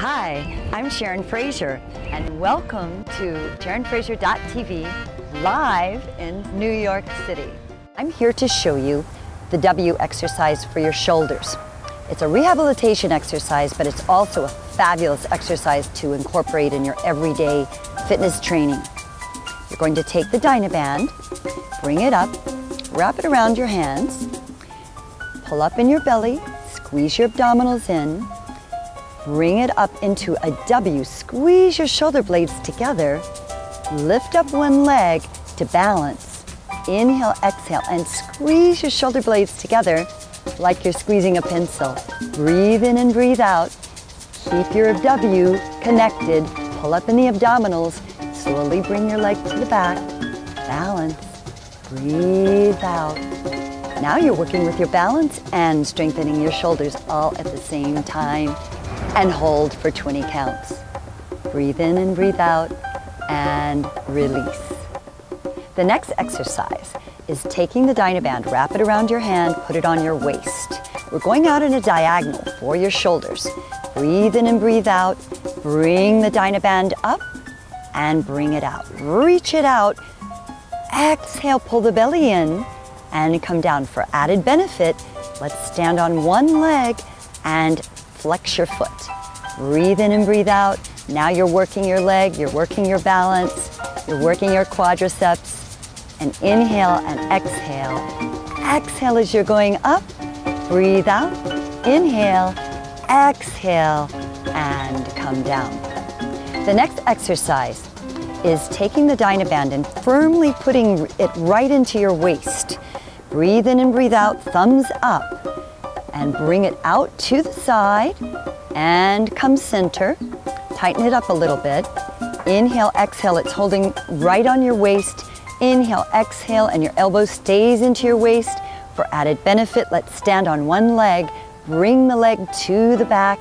Hi, I'm Sharon Frazier, and welcome to SharonFrazier.tv live in New York City. I'm here to show you the W exercise for your shoulders. It's a rehabilitation exercise, but it's also a fabulous exercise to incorporate in your everyday fitness training. You're going to take the Dynaband, bring it up, wrap it around your hands, pull up in your belly, squeeze your abdominals in, Bring it up into a W. Squeeze your shoulder blades together. Lift up one leg to balance. Inhale, exhale, and squeeze your shoulder blades together like you're squeezing a pencil. Breathe in and breathe out. Keep your W connected. Pull up in the abdominals. Slowly bring your leg to the back. Balance. Breathe out. Now you're working with your balance and strengthening your shoulders all at the same time and hold for 20 counts. Breathe in and breathe out and release. The next exercise is taking the Dynaband, wrap it around your hand, put it on your waist. We're going out in a diagonal for your shoulders. Breathe in and breathe out. Bring the Dynaband up and bring it out. Reach it out. Exhale, pull the belly in and come down. For added benefit, let's stand on one leg and flex your foot. Breathe in and breathe out. Now you're working your leg, you're working your balance, you're working your quadriceps. And inhale and exhale. Exhale as you're going up. Breathe out. Inhale, exhale, and come down. The next exercise is taking the Dynaband and firmly putting it right into your waist. Breathe in and breathe out, thumbs up and bring it out to the side and come center. Tighten it up a little bit. Inhale, exhale, it's holding right on your waist. Inhale, exhale, and your elbow stays into your waist. For added benefit, let's stand on one leg. Bring the leg to the back.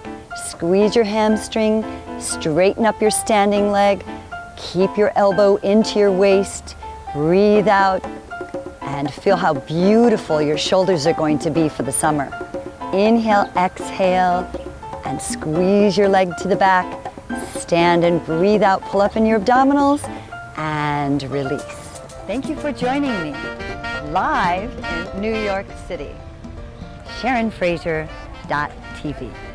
Squeeze your hamstring. Straighten up your standing leg. Keep your elbow into your waist. Breathe out and feel how beautiful your shoulders are going to be for the summer. Inhale, exhale, and squeeze your leg to the back. Stand and breathe out, pull up in your abdominals, and release. Thank you for joining me live in New York City. SharonFrazier.tv.